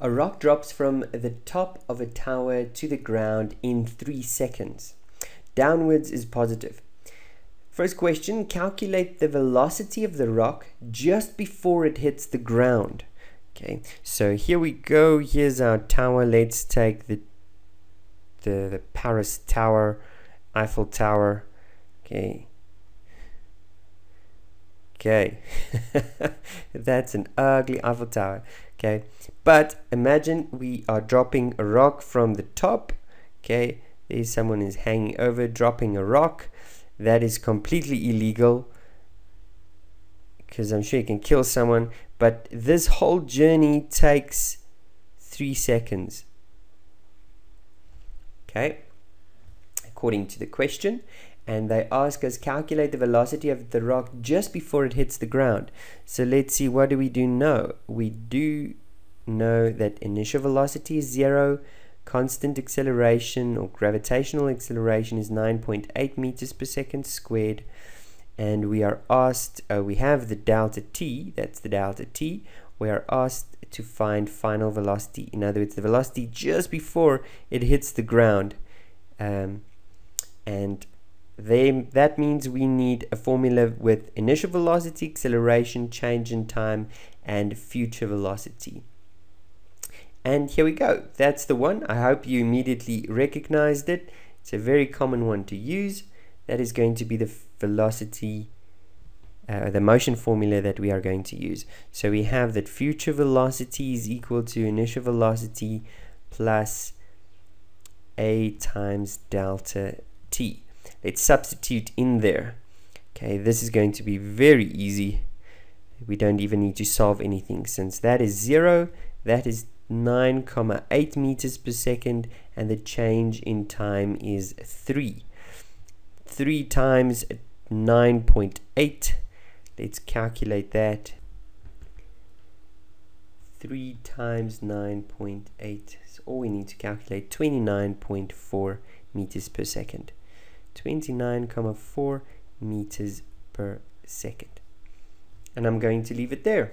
A rock drops from the top of a tower to the ground in 3 seconds. Downwards is positive. First question, calculate the velocity of the rock just before it hits the ground. Okay, so here we go. Here's our tower. Let's take the the, the Paris Tower, Eiffel Tower. Okay. Okay. That's an ugly Eiffel Tower. Okay. But imagine we are dropping a rock from the top. Okay. There's someone is hanging over, dropping a rock. That is completely illegal because I'm sure you can kill someone. But this whole journey takes three seconds. Okay, according to the question. And they ask us calculate the velocity of the rock just before it hits the ground. So let's see, what do we do know? We do know that initial velocity is zero, constant acceleration or gravitational acceleration is 9.8 meters per second squared and we are asked, uh, we have the delta t, that's the delta t, we are asked to find final velocity, in other words, the velocity just before it hits the ground. Um, and they, that means we need a formula with initial velocity, acceleration, change in time, and future velocity. And here we go. That's the one. I hope you immediately recognized it. It's a very common one to use. That is going to be the velocity, uh, the motion formula that we are going to use. So we have that future velocity is equal to initial velocity plus a times delta t. Let's substitute in there. Okay, this is going to be very easy. We don't even need to solve anything since that is 0, that is 9,8 meters per second, and the change in time is 3. 3 times 9.8. Let's calculate that. 3 times 9.8 so all we need to calculate 29.4 meters per second 29,4 meters per second. And I'm going to leave it there